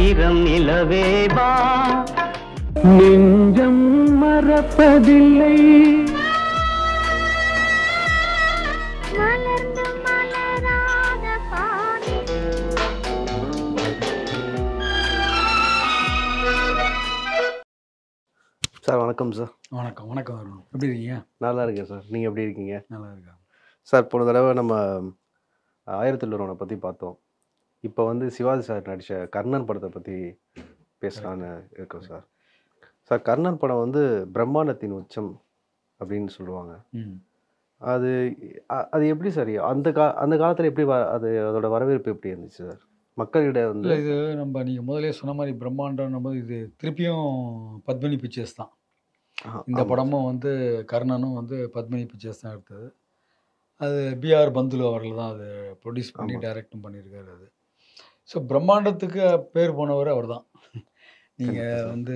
ஆயிரம் நிலவேவா நெஞ்சம் மறப்பதில்லை. மலர்ந்து மலராத பாதை சார் வணக்கம் சார். வணக்கம் வணக்கம் அருண். எப்படி இருக்கீங்க? நல்லா இருக்கேன் சார். நீங்கள் எப்படி இருக்கீங்க? நல்லா இருக்கா சார் போன தடவை நம்ம ஆயிரத்தில் ஒருவனை பற்றி பார்த்தோம். இப்போ வந்து சிவாஜி சார் நடித்த கர்ணன் படத்தை பற்றி பேசலான்னு இருக்கோம் சார். சார் கர்ணன் படம் வந்து பிரம்மாண்டத்தின் உச்சம் அப்படின்னு சொல்லுவாங்க. அது அது எப்படி சார்? அந்த கா அந்த காலத்தில் எப்படி வ- அது அதோட வரவேற்பு எப்படி இருந்துச்சு சார்? மக்களிட வந்து இது நம்ம நீங்கள் முதலே சொன்ன மாதிரி பிரம்மாண்டம் போது இது திருப்பியும் பத்மினி பிக்சர்ஸ் தான். இந்த. படமும் வந்து கர்ணனும் வந்து பத்மினி பிக்சர்ஸ் தான் எடுத்தது. அது பிஆர் பந்துலு அவர்கள் தான் அது ப்ரொடியூஸ் பண்ணி. டைரக்டும் பண்ணியிருக்காரு அது. ஸோ பிரம்மாண்டத்துக்கு பேர் போனவர் அவர் தான் நீங்கள். வந்து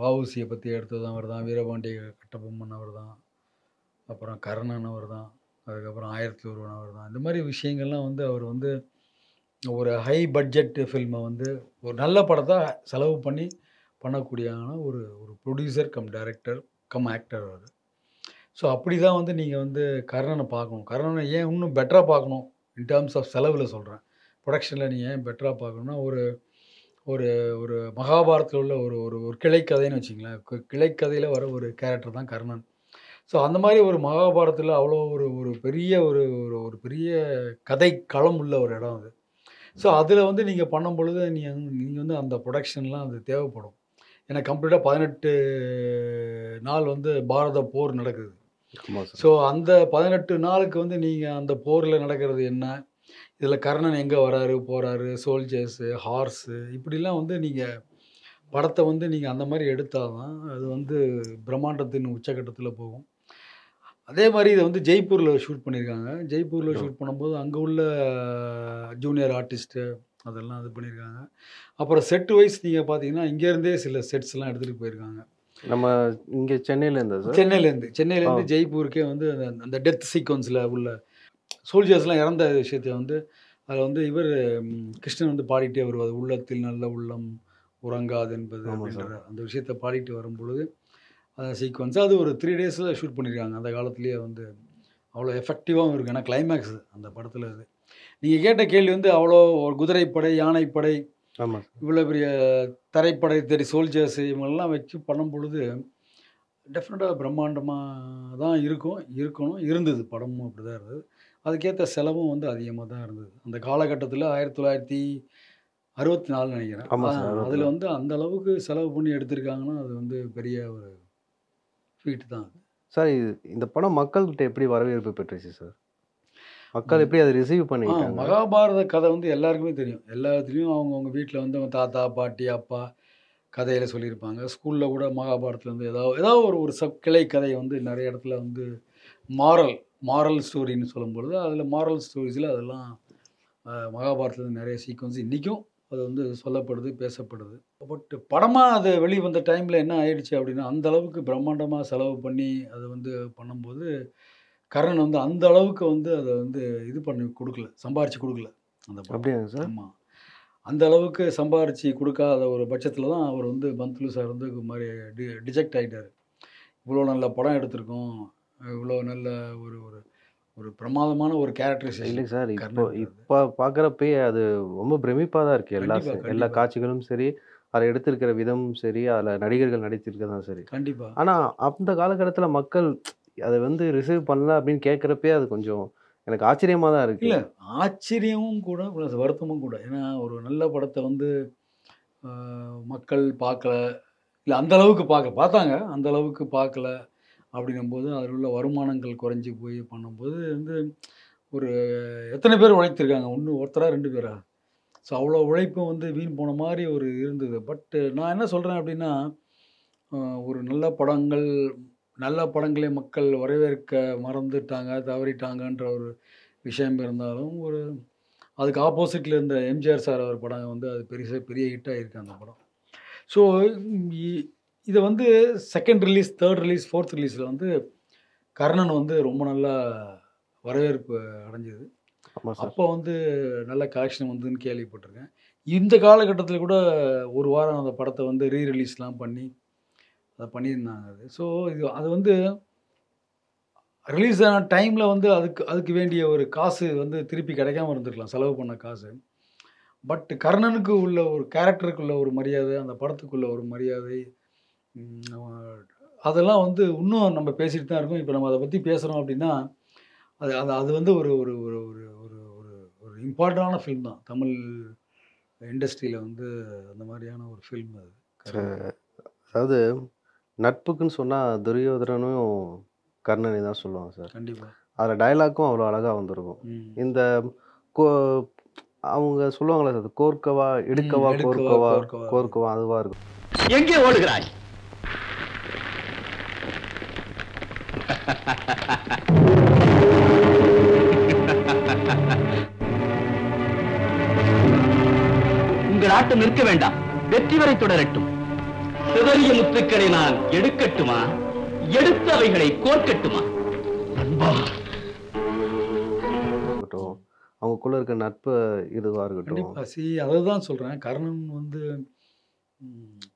வஉசியை பற்றி எடுத்தது அவர் தான் வீரபாண்டிய கட்டபொம்மன் அவர் தான் அப்புறம் கர்ணன் அவர் தான் அதுக்கப்புறம் ஆயிரத்தி ஒருவன் அவர் தான் இந்த மாதிரி விஷயங்கள்லாம் வந்து அவர் வந்து ஒரு ஹை பட்ஜெட் ஃபில்மை வந்து ஒரு நல்ல படத்தை செலவு பண்ணி பண்ணக்கூடியான ஒரு ஒரு producer cum director cum actor அவர். ஸோ அப்படி தான் வந்து நீங்கள் வந்து கர்ணனை பார்க்கணும். கர்ணனை ஏன் இன்னும் பெட்டராக பார்க்கணும்? இன் டேர்ம்ஸ் ஆஃப் செலவில் சொல்கிறேன் ப்ரொடக்ஷனில் நீங்கள் ஏன் பெட்டராக பார்க்கணும்னா ஒரு ஒரு ஒரு மகாபாரத்தில் உள்ள ஒரு ஒரு ஒரு கிளைக்கதைன்னு வச்சிங்களேன் கிளைக்கதையில் வர ஒரு கேரக்டர் தான் கர்ணன். ஸோ அந்த மாதிரி ஒரு மகாபாரத்தில் அவ்வளோ ஒரு ஒரு பெரிய ஒரு ஒரு ஒரு பெரிய கதை களம் உள்ள ஒரு இடம் அது. ஸோ அதில் வந்து நீங்கள் பண்ணும் பொழுது நீங்கள் நீங்கள் வந்து அந்த ப்ரொடக்ஷன்லாம் அது தேவைப்படும். ஏன்னா கம்ப்ளீட்டாக பதினெட்டு நாள் வந்து பாரத போர் நடக்குது. ஸோ அந்த பதினெட்டு நாளுக்கு வந்து நீங்கள் அந்த போரில் நடக்கிறது என்ன? இதில் கர்ணன் எங்கே வராரு போகிறாரு சோல்ஜர்ஸு ஹார்ஸு இப்படிலாம் வந்து நீங்கள் படத்தை வந்து நீங்கள் அந்த மாதிரி எடுத்தால் தான் அது வந்து பிரம்மாண்டத்தின் உச்சக்கட்டத்தில் போகும். அதே மாதிரி இதை வந்து ஜெய்ப்பூரில் ஷூட் பண்ணியிருக்காங்க ஜெய்ப்பூரில் ஷூட் பண்ணும்போது அங்கே உள்ள ஜூனியர் ஆர்டிஸ்ட்டு அதெல்லாம் இது பண்ணியிருக்காங்க அப்புறம் செட் வைஸ் நீங்கள் பார்த்தீங்கன்னா இங்கேருந்தே சில செட்ஸ்லாம் எடுத்துகிட்டு போயிருக்காங்க. நம்ம இங்கே சென்னையில் இருந்தா சார் சென்னையிலேருந்து சென்னையிலேருந்து ஜெய்ப்பூருக்கே வந்து அந்த டெத் சீக்வன்ஸில் உள்ள சோல்ஜர்ஸ்லாம் இறந்த விஷயத்தை வந்து அதில் வந்து இவர் கிருஷ்ணன் வந்து பாடிட்டே வருவார். உள்ளத்தில் நல்ல உள்ளம் உறங்காது என்பது அப்படின்ற அந்த விஷயத்தை பாடிட்டு வரும் பொழுது அந்த சீக்வன்ஸ் அது ஒரு த்ரீ டேஸில் ஷூட் பண்ணியிருக்காங்க அந்த காலத்துலேயே வந்து அவ்வளோ எஃபெக்டிவாகவும் இருக்குது ஏன்னா கிளைமேக்ஸ் அந்த படத்தில் அது. நீங்கள் கேட்ட கேள்வி வந்து அவ்வளோ ஒரு குதிரைப்படை யானைப்படை இவ்வளோ பெரிய தரைப்படை தெரி சோல்ஜர்ஸ் இவங்கெல்லாம் வச்சு பண்ணும் பொழுது டெஃபினட்டாக பிரம்மாண்டமாக தான் இருக்கும் இருக்கணும் இருந்தது. படமும் அப்படி தான் இருந்தது. அதுக்கேற்ற செலவும் வந்து அதிகமாக தான் இருந்தது. அந்த காலகட்டத்தில் ஆயிரத்தி தொள்ளாயிரத்தி அறுபத்தி நாலு நினைக்கிறேன் அதில். வந்து அந்த அளவுக்கு செலவு பண்ணி எடுத்திருக்காங்கன்னா அது வந்து பெரிய ஒரு ஃபீட் தான் அது. சார் இது இந்த படம் மக்கள்கிட்ட எப்படி வரவேற்பு பெற்றுச்சு சார்? மக்கள் எப்படி அதை ரிசீவ் பண்ணிக்கிட்டாங்க? மகாபாரத கதை வந்து எல்லாருக்குமே தெரியும். எல்லாத்துலேயும் அவங்கவுங்க வீட்டில் வந்து அவங்க தாத்தா பாட்டி அப்பா கதையில் சொல்லியிருப்பாங்க. ஸ்கூலில் கூட மகாபாரத்தில் வந்து ஏதாவது ஏதாவது ஒரு ஒரு சப் கிளை கதையை வந்து நிறைய இடத்துல வந்து மாரல் மாரல் ஸ்டோரின்னு சொல்லும்பொழுது அதில் மாரல் ஸ்டோரிஸில் அதெல்லாம் மகாபாரதத்தில் நிறைய சீக்வன்ஸ் இன்றைக்கும் அது வந்து சொல்லப்படுது பேசப்படுது. பட் படமாக அது வெளியே வந்த டைமில் என்ன ஆயிடுச்சு அப்படின்னா அந்த அளவுக்கு பிரம்மாண்டமாக செலவு பண்ணி அது வந்து பண்ணும்போது கர்ணன் வந்து அந்த அளவுக்கு வந்து அதை வந்து இது பண்ணி கொடுக்கல சம்பாரிச்சு கொடுக்கல அந்த அப்படியாங்க சார்? ஆமாம் அந்த அளவுக்கு சம்பாரிச்சு கொடுக்காத ஒரு பட்சத்தில் தான் அவர் வந்து பந்துலு சார் வந்து மாதிரி டி டிஜெக்ட் ஆகிட்டார் இவ்வளோ நல்ல படம் எடுத்திருக்கோம் இவ்வளோ நல்ல ஒரு ஒரு ஒரு பிரமாதமான ஒரு இல்லைங்க கேரக்டரைசேஷன் சார் இப்போ இப்போ பார்க்குறப்பே அது ரொம்ப பிரமிப்பாக தான் இருக்குது எல்லா எல்லா. காட்சிகளும் சரி அதை எடுத்திருக்கிற விதமும் சரி அதில் நடிகர்கள் நடித்திருக்கிறதும் சரி. கண்டிப்பாக ஆனால் அந்த காலகட்டத்தில் மக்கள் அதை வந்து ரிசீவ் பண்ணல அப்படின்னு கேட்குறப்பே அது கொஞ்சம் எனக்கு ஆச்சரியமாக தான் இருக்கு. இல்லை ஆச்சரியமும் கூட ப்ளஸ் வருத்தமும் கூட. ஏன்னா ஒரு நல்ல படத்தை வந்து மக்கள் பார்க்கல. இல்லை அந்த அளவுக்கு பார்க்க பார்த்தாங்க. அந்த அளவுக்கு பார்க்கல. அப்படிங்கும்போது அதில் உள்ள வருமானங்கள் குறைஞ்சி போய் பண்ணும்போது வந்து ஒரு எத்தனை பேர் உழைத்திருக்காங்க? ஒன்று ஒருத்தரா ரெண்டு பேரா? ஸோ அவ்வளோ உழைப்பும் வந்து வீண் போன மாதிரி ஒரு இருந்தது. பட்டு நான் என்ன சொல்கிறேன் அப்படின்னா ஒரு நல்ல படங்கள் நல்ல படங்களை மக்கள் வரவேற்க மறந்துட்டாங்க தவறிட்டாங்கன்ற ஒரு விஷயம் இருந்தாலும் ஒரு அதுக்கு ஆப்போசிட்டில் இருந்த எம்ஜிஆர் சார் அவர் படம் வந்து அது பெருசாக பெரிய ஹிட்டாக இருக்குது அந்த படம். ஸோ இதை வந்து second release third release fourth ரிலீஸில் வந்து கர்ணன் வந்து ரொம்ப நல்லா வரவேற்பு அடைஞ்சது. அப்போ வந்து நல்ல கலெக்ஷன் வந்துன்னு கேள்விப்பட்டிருக்கேன். இந்த காலகட்டத்தில் கூட ஒரு வாரம் அந்த படத்தை வந்து ரீ ரிலீஸ்லாம் பண்ணி அதை பண்ணியிருந்தாங்க அது. ஸோ இது அது வந்து ரிலீஸ் ஆன டைமில் வந்து அதுக்கு அதுக்கு வேண்டிய ஒரு காசு வந்து திருப்பி கிடைக்காம இருந்திருக்கலாம் செலவு பண்ண காசு. பட் கர்ணனுக்கு உள்ள ஒரு கேரக்டருக்குள்ள ஒரு மரியாதை அந்த படத்துக்குள்ள ஒரு மரியாதை அதெல்லாம் வந்து இன்னும் நம்ம பேசிட்டு தான் இருக்கோம். இப்போ நம்ம அதை பற்றி பேசுகிறோம் அப்படின்னா அது அது அது வந்து ஒரு ஒரு ஒரு ஒரு ஒரு ஒரு ஒரு இம்பார்ட்டண்டான ஃபில்ம் தான். தமிழ் இண்டஸ்ட்ரியில் வந்து அந்த மாதிரியான ஒரு ஃபில்ம் அது. அதாவது நட்புக்குன்னு சொன்னால் துரியோதனனும் கர்ணனை தான் சொல்லுவாங்க சார். கண்டிப்பா. அதில் டயலாக்கும் அவ்வளோ அழகாக வந்திருக்கும். இந்த கோ அவங்க சொல்லுவாங்களே சார் கோர்க்கவா எடுக்கவா கோர்க்கவா. கோர்க்கவா. அதுவாக இருக்கும். எங்கே ஓடுகிறாய்? உங்கள் ஆட்டம் நிற்க வேண்டாம். வெற்றி வரை தொடரட்டும். சிதறிய முத்துக்களை நான் எடுக்கட்டுமா? எடுத்த அவைகளை கோர்க்கட்டுமா அன்பா அவங்களுக்குள்ள இருக்க நட்பு இதுவாக இருக்கட்டும். சி அதை தான் சொல்கிறேன் கர்ணன் வந்து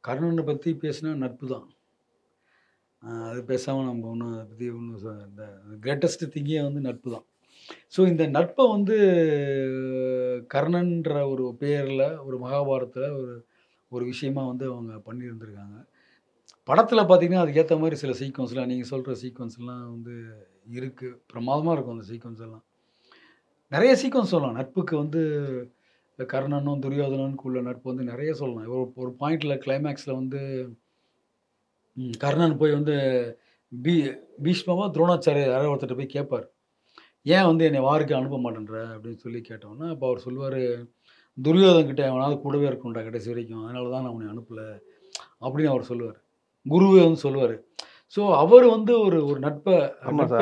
கர்ணனை பற்றி பேசினா நட்பு தான் அது பேசாமல் நம்ம ஒன்றும் அதை பற்றி ஒன்றும் இந்த கிரேட்டஸ்ட் திங்கே வந்து நட்பு தான். ஸோ இந்த நட்பை வந்து கர்ணன்ற ஒரு பேரில் ஒரு மகாபாரத்தில் ஒரு ஒரு விஷயமா வந்து அவங்க பண்ணியிருந்திருக்காங்க. படத்தில் பார்த்தீங்கன்னா அதுக்கேற்ற மாதிரி சில சீக்வன்ஸ்லாம் நீங்கள் சொல்கிற சீக்வன்ஸ்லாம் வந்து இருக்குது பிரமாதமாக இருக்கும் அந்த சீக்வன்ஸ் எல்லாம். நிறைய சீக்வன்ஸ் சொல்லலாம். நட்புக்கு வந்து கர்ணனும் துரியோதனனுக்கு உள்ள நட்பு வந்து நிறைய சொல்லலாம். ஒரு ஒரு பாயிண்டில் கிளைமேக்ஸில் வந்து கர்ணன் போய் வந்து பீ பீஷ்மமாக துரோணாச்சாரியர் யாரோ ஒருத்தர்ட்ட போய் கேட்பார் ஏன் வந்து என்னை வாருக்கு அனுப்ப மாட்டேன்ற அப்படின்னு சொல்லி கேட்டோன்னா அப்போ அவர் சொல்லுவார் துரியோதன் கிட்ட அவனாவது கூடவே இருக்கணும்டா கடைசி வரைக்கும் அதனால தான் நான் அவனை அனுப்பலை. அப்படின்னு அவர் சொல்லுவார். குருவே வந்து சொல்லுவார். ஸோ அவர் வந்து ஒரு ஒரு நட்பை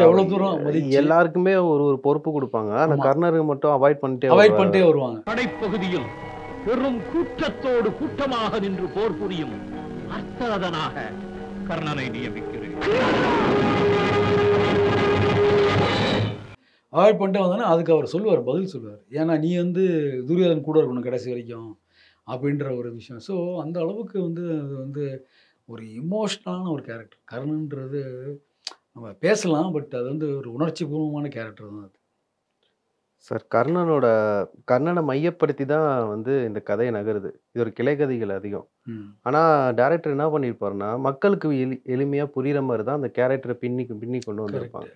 எவ்வளோ தூரம் எல்லாருக்குமே ஒரு ஒரு பொறுப்பு கொடுப்பாங்க. ஆனா ஆமா. கர்ணருக்கு மட்டும் அவாய்ட் பண்ணிட்டே அவாய்ட். பண்ணிட்டே வருவாங்க. படைப்பகுதியில் பெரும் கூட்டத்தோடு கூட்டமாக நின்று போர் புரியும் அர்த்தரதனாக கர்ணனை நியமிக்கிறேன். அவாய்ட் பண்ணிட்டே வந்தோன்னா அதுக்கு அவர் சொல்லுவார் பதில் சொல்லுவார். ஏன்னா நீ வந்து துரியோதன் கூட இருக்கணும் கடைசி வரைக்கும் அப்படின்ற ஒரு விஷயம். ஸோ அந்த அளவுக்கு வந்து அது வந்து ஒரு இமோஷ்னலான ஒரு கேரக்டர் கர்ணன்றது நம்ம பேசலாம் பட் அது வந்து ஒரு உணர்ச்சி பூர்வமான கேரக்டர் தான் அது. சார் கர்ணனோட கர்ணனை மையப்படுத்தி தான் வந்து இந்த கதை நகருது. இது ஒரு கிளைக்கதைகள் அதிகம். ம். ஆனா டேரக்டர் என்ன பண்ணியிருப்பாருன்னா மக்களுக்கு எளி எளிமையா புரியுற மாதிரி தான் அந்த கேரக்டரை பின்னி பின்னி கொண்டு வந்திருப்பாங்க.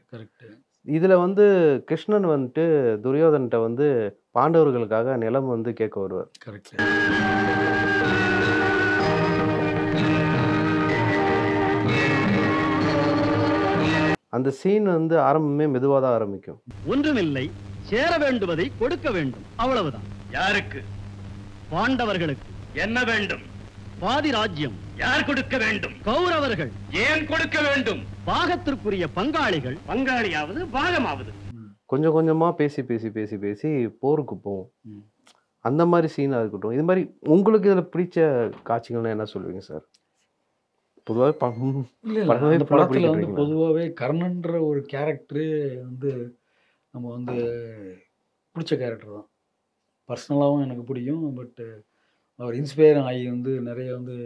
இதுல வந்து கிருஷ்ணன் வந்துட்டு துரியோதன்கிட்ட வந்து பாண்டவர்களுக்காக நிலம் வந்து கேட்க வருவார். கரெக்ட் அந்த சீன் வந்து ஆரம்பமே மெதுவாக தான் ஆரம்பிக்கும். ஒன்றுமில்லை. சேர வேண்டுவதை கொடுக்க வேண்டும். அவ்வளவுதான். யாருக்கு? பாண்டவர்களுக்கு. என்ன வேண்டும்? பாதி ராஜ்யம் யார் கொடுக்க வேண்டும்? கௌரவர்கள். ஏன் கொடுக்க வேண்டும்? பாகத்திற்குரிய பங்காளிகள். பங்காளியாவது பாகமாவது? கொஞ்சம் கொஞ்சமா பேசி பேசி பேசி பேசி போருக்கு போவோம். அந்த மாதிரி சீனாக இருக்கட்டும். இது மாதிரி உங்களுக்கு இதில் பிடிச்ச காட்சிகள்னா என்ன சொல்லுவீங்க சார் பொதுவாக படத்தில் வந்து? பொதுவாகவே கர்ணன்ற ஒரு கேரக்டரு வந்து நம்ம வந்து பிடிச்ச கேரக்டர் தான். பர்சனலாகவும் எனக்கு பிடிக்கும் பட்டு அவர் இன்ஸ்பயர் ஆகி வந்து நிறைய வந்து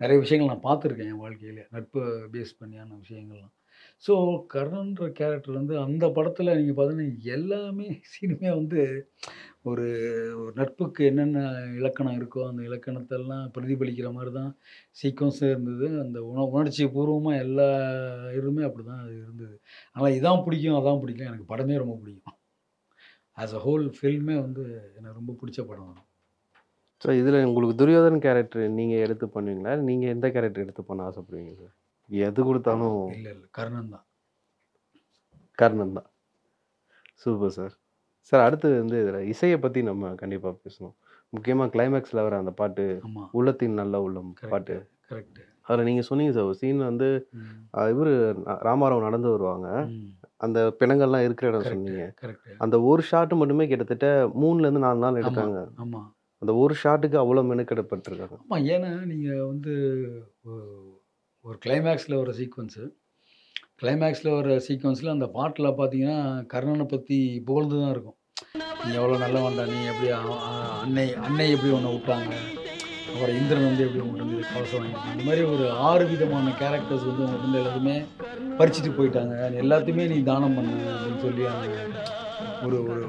நிறைய விஷயங்கள் நான் பார்த்துருக்கேன் என் வாழ்க்கையில். நட்பை பேஸ் பண்ணியான விஷயங்கள்லாம். ஸோ கர்ணன்ற கேரக்டர் வந்து அந்த படத்தில் நீங்கள் பார்த்தீங்கன்னா எல்லாமே சீனுமே வந்து ஒரு ஒரு நட்புக்கு என்னென்ன இலக்கணம் இருக்கோ அந்த இலக்கணத்தெல்லாம் பிரதிபலிக்கிற மாதிரி தான் சீக்வன்ஸும் இருந்தது. அந்த உண உணர்ச்சி பூர்வமாக எல்லா இதுவுமே அப்படி தான் இருந்தது. ஆனால் இதான் பிடிக்கும் அதான் பிடிக்கும். எனக்கு படமே ரொம்ப பிடிக்கும். ஆஸ் அ ஹோல் ஃபில்மே வந்து எனக்கு ரொம்ப பிடிச்ச படம் தான் ஸோ இதில் உங்களுக்கு துரியோதன் கேரக்டர் நீங்கள் எடுத்து பண்ணுவீங்களா? நீங்கள் எந்த கேரக்டர் எடுத்து பண்ண ஆசைப்படுவீங்க சார் எது கொடுத்தாலும் இல்லை இல்லை. கர்ணன் தான். கர்ணன் தான். சூப்பர் சார் சார் அடுத்து வந்து இதில் இசையை பற்றி நம்ம கண்டிப்பாக பேசணும். முக்கியமாக கிளைமேக்ஸில் வர அந்த பாட்டு உள்ளத்தின் நல்ல உள்ளம் பாட்டு. கரெக்ட் அதில் நீங்கள் சொன்னீங்க சார் ஒரு சீன் வந்து இவர் ராமாராவ் நடந்து வருவாங்க. அந்த பிணங்கள்லாம் இருக்கிற இடம் சொன்னீங்க. அந்த ஒரு ஷாட் மட்டுமே கிட்டத்தட்ட மூணுலேருந்து நாலு நாள் எடுத்தாங்க. அந்த ஒரு ஷாட்டுக்கு அவ்வளோ மெனக்கெடப்பட்டிருக்காங்க. ஆமாம் ஏன்னா நீங்கள் வந்து ஒரு கிளைமேக்ஸில் ஒரு சீக்வன்ஸு கிளைமேக்ஸில் வர சீக்வன்ஸில் அந்த பாட்டில் பார்த்தீங்கன்னா கர்ணனை பற்றி புகழ்ந்து தான் இருக்கும். நீ எவ்வளோ நல்லவன்டா நீ எப்படி அன்னை அன்னை எப்படி உன்னை விட்டாங்க அப்புறம் இந்திரன் வந்து எப்படி உங்கள்கிட்ட வந்து கவசம் வாங்கிட்டாங்க இந்த மாதிரி ஒரு ஆறு விதமான கேரக்டர்ஸ் வந்து உங்கள்கிட்ட இருந்து எல்லாத்தையுமே பறிச்சுட்டு போயிட்டாங்க. எல்லாத்தையுமே நீ தானம் பண்ணு அப்படின்னு சொல்லி அந்த ஒரு ஒரு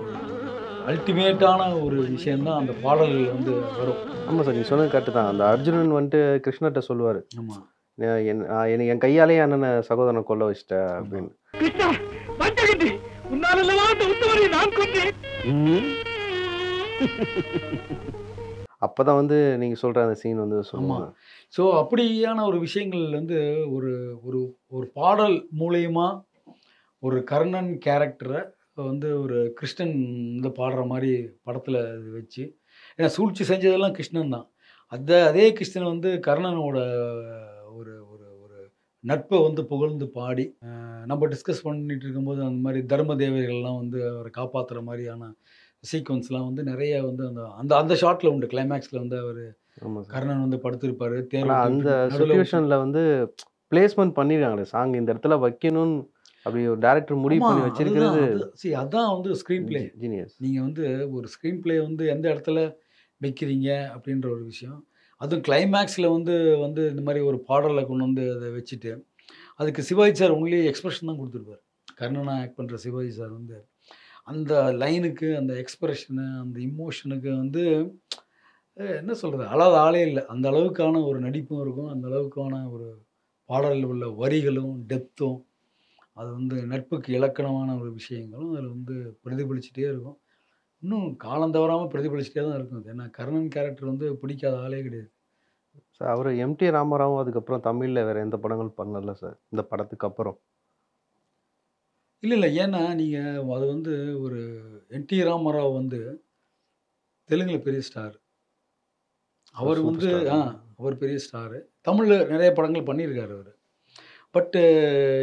அல்டிமேட்டான ஒரு விஷயம்தான் அந்த பாடல்கள் வந்து வரும். ஆமாம் சார் நீங்கள் சொன்னது கரெக்டு தான். அந்த அர்ஜுனன் வந்துட்டு கிருஷ்ணர்கிட்ட சொல்லுவார். ஆமாம் என் என் கையாலேயே அண்ணனை சகோதரனை கொல்ல வச்சிட்ட அப்படின்னு. கிருஷ்ணா பஞ்சகட்டி உன்னாலல்லவா அந்த உத்தமரை நான் கொண்டேன் அப்போ தான் வந்து நீங்கள் சொல்கிற அந்த சீன் வந்து சொல்லுவாங்க ஸோ அப்படியான ஒரு விஷயங்கள் வந்து ஒரு ஒரு ஒரு பாடல் மூலயமா ஒரு கர்ணன் கேரக்டரை வந்து ஒரு கிருஷ்ணன் வந்து பாடுற மாதிரி படத்தில் இது வச்சு ஏன்னா சூழ்ச்சி செஞ்சதெல்லாம் கிருஷ்ணன் தான். அந்த அதே கிருஷ்ணன் வந்து கர்ணனோட ஒரு ஒரு ஒரு நட்பை வந்து புகழ்ந்து பாடி நம்ம டிஸ்கஸ் பண்ணிட்டு இருக்கும்போது அந்த மாதிரி தர்ம தேவதைகள்லாம் வந்து அவரை காப்பாற்றுற மாதிரியான சீக்வன்ஸ்லாம் வந்து நிறைய வந்து அந்த அந்த அந்த ஷாட்டில் உண்டு கிளைமேக்ஸில் வந்து அவர் சார். கர்ணன் வந்து படுத்திருப்பாரு தேர்வு அந்த சுச்சுவேஷனில் வந்து பிளேஸ்மெண்ட் பண்ணிருக்காங்களே சாங் இந்த இடத்துல வைக்கணும்னு அப்படி ஒரு டேரக்டர் முடிவு பண்ணி வச்சிருக்கிறது சி அதான் வந்து ஸ்க்ரீன் பிளே ஜீனியஸ் நீங்கள் வந்து ஒரு ஸ்க்ரீன் பிளே வந்து எந்த இடத்துல வைக்கிறீங்க அப்படின்ற ஒரு விஷயம். அதுவும் கிளைமேக்ஸில் வந்து வந்து இந்த மாதிரி ஒரு பாடலை கொண்டு வந்து அதை வச்சுட்டு அதுக்கு சிவாஜி சார் ஒன்லி எக்ஸ்பிரஷன் தான் கொடுத்துருப்பார். கர்ணனா ஆக்ட் பண்ணுற சிவாஜி சார் வந்து அந்த லைனுக்கு அந்த எக்ஸ்பிரஷனு அந்த இமோஷனுக்கு வந்து என்ன சொல்கிறது அழாத ஆளே இல்லை. அந்த அளவுக்கான ஒரு நடிப்பும் இருக்கும். அந்த அளவுக்கான ஒரு பாடலில் உள்ள வரிகளும் டெப்த்தும் அது வந்து நட்புக்கு இலக்கணமான ஒரு விஷயங்களும் அதில் வந்து பிரதிபலிச்சுட்டே இருக்கும். இன்னும் காலம் தவறாமல் பிரதிபலிச்சுட்டே தான் இருக்கும் அது. ஏன்னா கர்ணன் கேரக்டர் வந்து பிடிக்காத ஆளே கிடையாது. சார் அவர் எம்டி ராமராவும் அதுக்கப்புறம் தமிழில் வேற எந்த படங்கள் பண்ணல சார் இந்த படத்துக்கு அப்புறம். இல்லை இல்லை. ஏன்னா நீங்கள் அது வந்து ஒரு என்டி ராமராவ் வந்து தெலுங்கில் பெரிய ஸ்டார் அவர் வந்து. ஆ அவர் பெரிய ஸ்டாரு தமிழில் நிறைய படங்கள் பண்ணியிருக்காரு அவர். பட்டு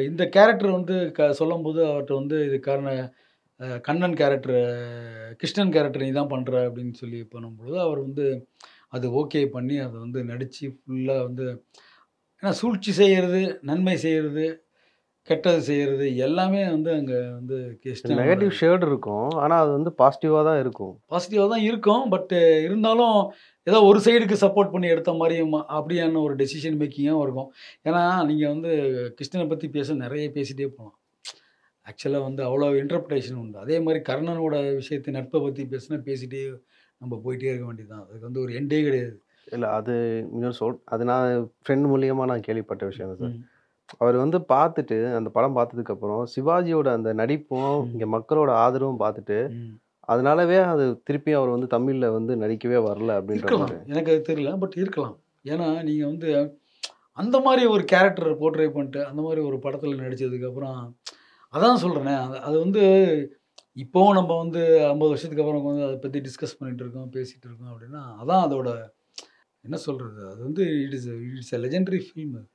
இந்த கேரக்டர் வந்து க சொல்லும்போது அவர்கிட்ட வந்து இது காரண அஹ், கண்ணன் கேரக்டர் கிருஷ்ணன் கேரக்டர் நீ தான் பண்ணுற அப்படின்னு சொல்லி பண்ணும்பொழுது அவர் வந்து அது ஓகே பண்ணி அதை வந்து நடித்து ஃபுல்லாக வந்து ஏன்னா சூழ்ச்சி செய்கிறது நன்மை செய்கிறது கெட்டது செய்கிறது எல்லாமே வந்து அங்கே வந்து கிருஷ்ணன் நெகட்டிவ் ஷேட் இருக்கும். ஆனால் அது வந்து பாசிட்டிவாக தான் இருக்கும். பாசிட்டிவாக தான் இருக்கும். பட் இருந்தாலும் ஏதோ ஒரு சைடுக்கு சப்போர்ட் பண்ணி எடுத்த மாதிரியும் அப்படியான ஒரு டெசிஷன் மேக்கிங்காகவும் இருக்கும். ஏன்னா நீங்கள் வந்து கிருஷ்ணனை பற்றி பேச நிறைய பேசிகிட்டே போகலாம் ஆக்சுவலாக வந்து அவ்வளோ இன்டர்பிரேஷன் உண்டு. அதே மாதிரி கர்ணனோட விஷயத்தை நட்பை பற்றி பேசினா பேசிகிட்டே நம்ம போயிட்டே இருக்க வேண்டியதுதான். அதுக்கு வந்து ஒரு எண்டே கிடையாது. இல்லை அது இன்னொரு சொல் அது நான் ஃப்ரெண்ட் மூலியமாக நான் கேள்விப்பட்ட விஷயம் சார். அவர் வந்து பார்த்துட்டு அந்த படம் பார்த்ததுக்கப்புறம் சிவாஜியோட அந்த நடிப்பும். இங்கே மக்களோட ஆதரவும் பார்த்துட்டு. அதனாலவே அது திருப்பி அவர் வந்து தமிழில் வந்து நடிக்கவே வரல அப்படின்ற எனக்கு அது தெரியல பட் இருக்கலாம். ஏன்னா நீங்கள் வந்து அந்த மாதிரி ஒரு கேரக்டர் போர்ட்ரே பண்ணிட்டு அந்த மாதிரி ஒரு படத்தில் நடித்ததுக்கப்புறம் அதான் சொல்கிறேனே அது அது வந்து இப்போவும் நம்ம வந்து ஐம்பது வருஷத்துக்கு அப்புறம் வந்து அதை பற்றி டிஸ்கஸ் பண்ணிட்டு இருக்கோம் பேசிகிட்டு இருக்கோம் அப்படின்னா அதான் அதோட என்ன சொல்கிறது அது வந்து it is it's a legendary film அது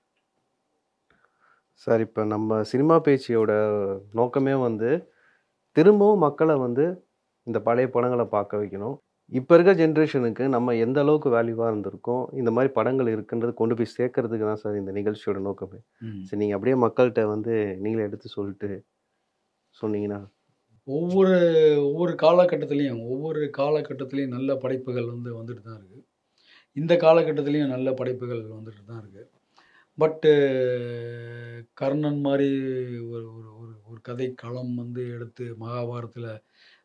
சார் இப்போ நம்ம சினிமா பேச்சியோட நோக்கமே வந்து திரும்பவும் மக்களை வந்து இந்த பழைய படங்களை பார்க்க வைக்கணும். இப்போ இருக்க ஜென்ரேஷனுக்கு நம்ம எந்த அளவுக்கு வேல்யூவாக இருந்திருக்கோம் இந்த மாதிரி படங்கள் இருக்குன்றது கொண்டு போய் சேர்க்கறதுக்கு தான் சார் இந்த நிகழ்ச்சியோட நோக்கமே. சரி நீங்கள் அப்படியே மக்கள்கிட்ட வந்து நீங்களே எடுத்து சொல்லிட்டு சொன்னீங்கன்னா. ஒவ்வொரு ஒவ்வொரு காலகட்டத்திலையும் ஒவ்வொரு காலகட்டத்திலையும் நல்ல படைப்புகள் வந்து வந்துட்டு தான் இருக்குது இந்த காலகட்டத்திலையும் நல்ல படைப்புகள் வந்துட்டு தான் இருக்குது பட்டு கர்ணன் மாதிரி ஒரு ஒரு ஒரு கதை களம் வந்து எடுத்து மகாபாரத்தில்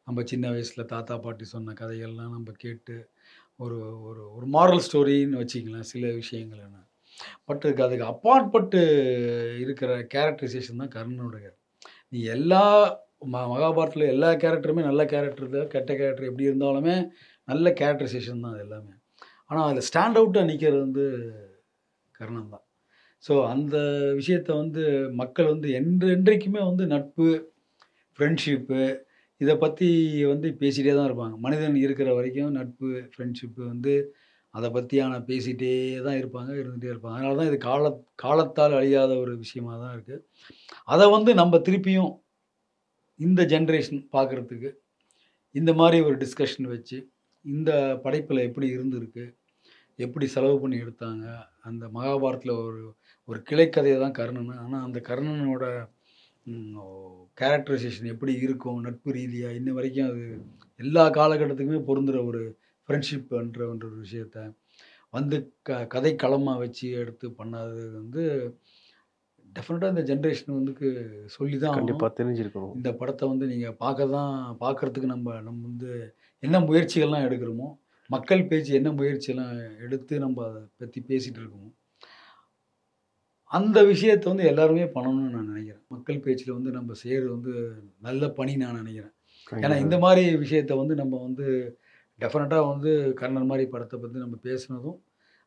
நம்ம சின்ன வயசில் தாத்தா பாட்டி சொன்ன கதைகள்லாம் நம்ம கேட்டு ஒரு ஒரு ஒரு மாரல் ஸ்டோரின்னு வச்சுக்கலாம் சில விஷயங்கள் என்ன பட் அதுக்கு அப்பாற்பட்டு இருக்கிற கேரக்டரைசேஷன் தான் கர்ணனுடைய நீ எல்லா ம மகாபாரத்தில் எல்லா கேரக்டருமே நல்ல கேரக்டர் தான் கெட்ட கேரக்டர் எப்படி இருந்தாலுமே நல்ல கேரக்டரைசேஷன் தான் அது எல்லாமே. ஆனால் அதில் ஸ்டாண்ட் அவுட்டாக நிற்கிறது வந்து கர்ணன் தான். ஸோ அந்த விஷயத்தை வந்து மக்கள் வந்து என்று என்றைக்குமே வந்து நட்பு ஃப்ரெண்ட்ஷிப்பு இதை பற்றி வந்து பேசிகிட்டே தான் இருப்பாங்க. மனிதன் இருக்கிற வரைக்கும் நட்பு ஃப்ரெண்ட்ஷிப்பு வந்து அதை பற்றியான பேசிகிட்டே தான் இருப்பாங்க இருந்துகிட்டே இருப்பாங்க. அதனால தான் இது கால காலத்தால் அழியாத ஒரு விஷயமாக தான் இருக்குது அதை வந்து நம்ம திருப்பியும் இந்த ஜென்ரேஷன் பார்க்குறதுக்கு இந்த மாதிரி ஒரு டிஸ்கஷன் வச்சு இந்த படைப்பில் எப்படி இருந்திருக்கு எப்படி செலவு பண்ணி எடுத்தாங்க அந்த மகாபாரத்தில் ஒரு ஒரு கிளைக்கதையை தான் கர்ணன். ஆனால் அந்த கர்ணனோட கேரக்டரைசேஷன் எப்படி இருக்கும் நட்பு ரீதியாக இன்ன வரைக்கும் அது எல்லா காலகட்டத்துக்குமே பொருந்துகிற ஒரு ஃப்ரெண்ட்ஷிப்ன்ற ஒரு விஷயத்த வந்து க கதை களமாக வச்சு எடுத்து பண்ணாதது வந்து டெஃபினட்டாக இந்த ஜென்ரேஷன் வந்து சொல்லி தான் கண்டிப்பாக தெரிஞ்சிருக்கணும். இந்த படத்தை வந்து நீங்கள் பார்க்க தான் பார்க்குறதுக்கு நம்ம நம்ம வந்து என்ன முயற்சிகள்லாம் எடுக்கிறோமோ மக்கள் பேச்சு என்ன முயற்சியெல்லாம் எடுத்து நம்ம அதை பற்றி பேசிகிட்டு இருக்கோமோ அந்த விஷயத்தை வந்து எல்லாருமே பண்ணணும்னு நான் நினைக்கிறேன். மக்கள் பேச்சில் வந்து நம்ம செய்கிறது வந்து நல்ல பணி நான் நினைக்கிறேன். ஏன்னா இந்த மாதிரி விஷயத்தை வந்து நம்ம வந்து டெஃபினட்டாக வந்து கர்ணன் மாதிரி படத்தை பற்றி நம்ம பேசுனதும்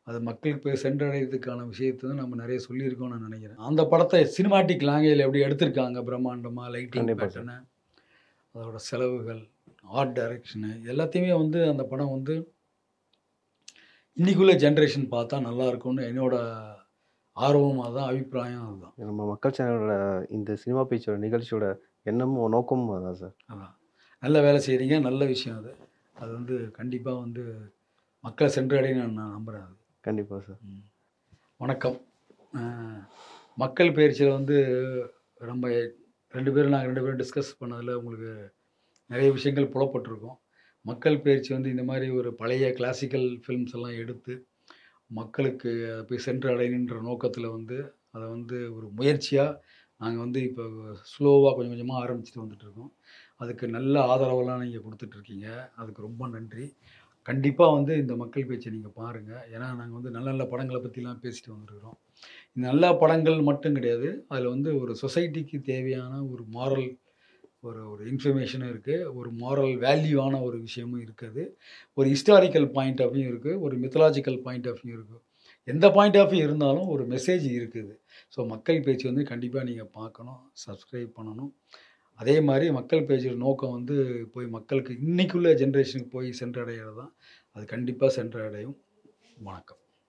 அது மக்களுக்கு போய் சென்றடைகிறதுக்கான விஷயத்தை நம்ம நிறைய சொல்லியிருக்கோம்னு நான் நினைக்கிறேன். அந்த படத்தை சினிமாட்டிக் லாங்குவேஜில் எப்படி எடுத்திருக்காங்க பிரம்மாண்டமாக லைட்டிங். பேட்டர்னு அதோட செலவுகள் ஆர்ட் டைரக்ஷனு எல்லாத்தையுமே வந்து அந்த படம் வந்து இன்னைக்குள்ள ஜென்ரேஷன் பார்த்தா நல்லா இருக்கும்னு என்னோட ஆர்வமாக தான் அபிப்பிராயம் அதுதான். நம்ம மக்கள் சேனலோட இந்த சினிமா பேச்சோட நிகழ்ச்சியோட எண்ணமும் நோக்கமும் அதான் சார். அதான். நல்ல வேலை செய்கிறீங்க நல்ல விஷயம் அது. அது வந்து கண்டிப்பாக வந்து மக்களை சென்றடையும் நான் நம்புகிறேன் அது. கண்டிப்பாக சார். வணக்கம். மக்கள் பயிற்சியில் வந்து நம்ம ரெண்டு பேரும் நாங்கள் ரெண்டு பேரும் டிஸ்கஸ் பண்ணதில் உங்களுக்கு நிறைய விஷயங்கள் புலப்பட்டிருக்கோம். மக்கள் பயிற்சி வந்து இந்த மாதிரி ஒரு பழைய கிளாசிக்கல் ஃபிலிம்ஸ் எல்லாம் எடுத்து மக்களுக்கு போய் சென்று அடையணுன்ற நோக்கத்தில் வந்து அதை வந்து ஒரு முயற்சியாக நாங்கள் வந்து இப்போ ஸ்லோவாக கொஞ்சம் கொஞ்சமாக ஆரம்பிச்சுட்டு வந்துட்டுருக்கோம் அதுக்கு நல்ல ஆதரவெல்லாம் நீங்கள் கொடுத்துட்ருக்கீங்க. அதுக்கு ரொம்ப நன்றி. கண்டிப்பாக வந்து இந்த மக்கள் பேச்சை நீங்கள் பாருங்கள் ஏன்னா நாங்கள் வந்து நல்ல நல்ல படங்களை பற்றிலாம் பேசிட்டு வந்துருக்கிறோம். இந்த நல்ல படங்கள் மட்டும் கிடையாது. அதில் வந்து ஒரு சொசைட்டிக்கு தேவையான ஒரு மாரல் ஒரு ஒரு இன்ஃபர்மேஷனும் இருக்குது ஒரு மாரல் வேல்யூவான ஒரு விஷயமும் இருக்குது. ஒரு ஹிஸ்டாரிக்கல் பாயிண்ட் ஆஃப் வியூ இருக்குது ஒரு மித்தலாஜிக்கல் பாயிண்ட் ஆஃப் வியூ இருக்குது எந்த பாயிண்ட் ஆஃப் வியூ இருந்தாலும் ஒரு மெசேஜ் இருக்குது. ஸோ மக்கள் பேச்சு வந்து கண்டிப்பாக நீங்கள் பார்க்கணும். சப்ஸ்கிரைப் பண்ணணும். அதே மாதிரி மக்கள் பேச்சு நோக்கம் வந்து போய் மக்களுக்கு இன்றைக்குள்ள ஜென்ரேஷனுக்கு போய் சென்றடைகிறது தான் அது கண்டிப்பாக சென்றடையும். வணக்கம்.